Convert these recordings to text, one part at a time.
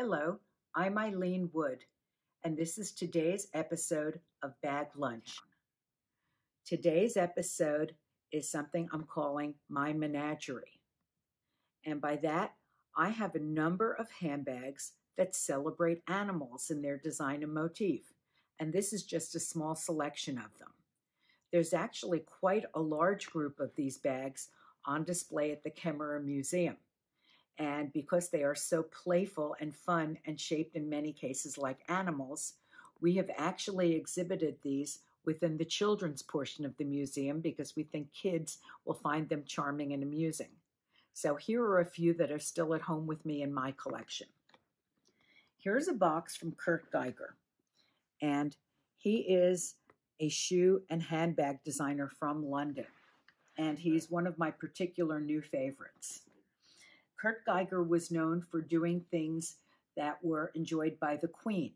Hello, I'm Ilene Wood, and this is today's episode of Bag Lunch. Today's episode is something I'm calling My Menagerie. And by that, I have a number of handbags that celebrate animals in their design and motif, and this is just a small selection of them. There's actually quite a large group of these bags on display at the Kemerer Museum. And because they are so playful and fun and shaped in many cases like animals, we have actually exhibited these within the children's portion of the museum because we think kids will find them charming and amusing. So here are a few that are still at home with me in my collection. Here's a box from Kurt Geiger, and he is a shoe and handbag designer from London, and he's one of my particular new favorites. Kurt Geiger was known for doing things that were enjoyed by the Queen,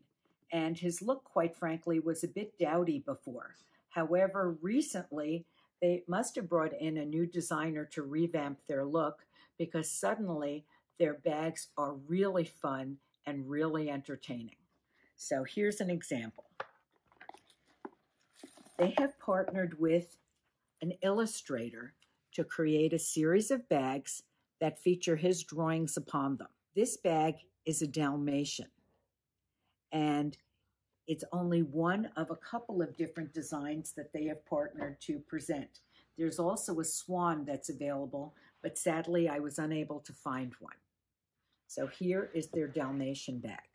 and his look, quite frankly, was a bit dowdy before. However, recently they must have brought in a new designer to revamp their look because suddenly their bags are really fun and really entertaining. So here's an example. They have partnered with an illustrator to create a series of bags that feature his drawings upon them. This bag is a Dalmatian, and it's only one of a couple of different designs that they have partnered to present. There's also a swan that's available, but sadly I was unable to find one. So here is their Dalmatian bag.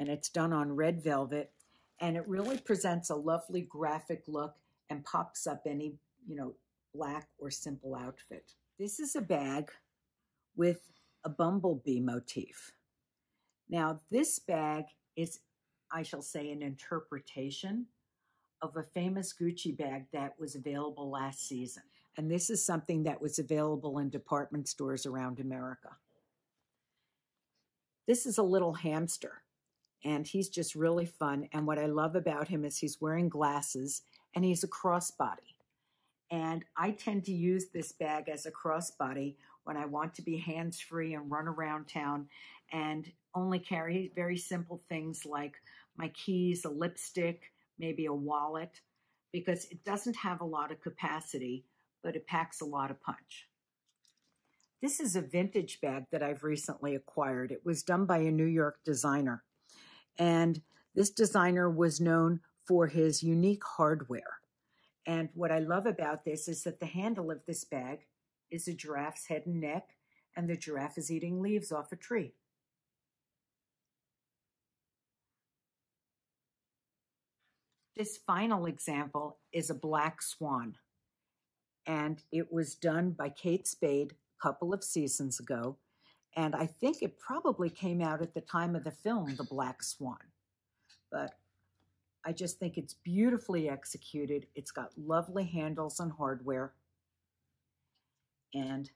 And it's done on red velvet, and it really presents a lovely graphic look and pops up any, you know, black or simple outfit. This is a bag with a bumblebee motif. Now, this bag is, I shall say, an interpretation of a famous Gucci bag that was available last season. And this is something that was available in department stores around America. This is a little hamster, and he's just really fun. And what I love about him is he's wearing glasses and he's a crossbody. And I tend to use this bag as a crossbody when I want to be hands free and run around town and only carry very simple things like my keys, a lipstick, maybe a wallet, because it doesn't have a lot of capacity, but it packs a lot of punch. This is a vintage bag that I've recently acquired. It was done by a New York designer. And this designer was known for his unique hardware. And what I love about this is that the handle of this bag is a giraffe's head and neck, and the giraffe is eating leaves off a tree. This final example is a black swan, and it was done by Kate Spade a couple of seasons ago, and I think it probably came out at the time of the film, The Black Swan. But I just think it's beautifully executed. It's got lovely handles and hardware. And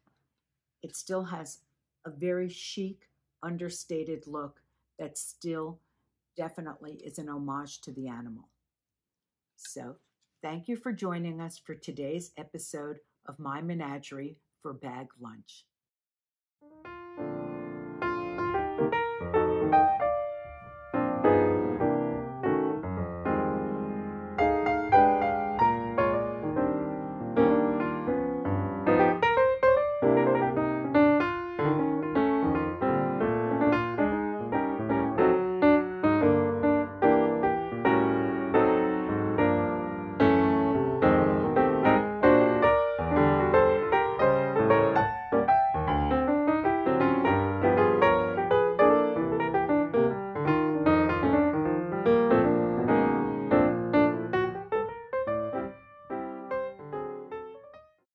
it still has a very chic, understated look that still definitely is an homage to the animal. So, thank you for joining us for today's episode of My Menagerie for Bag Lunch.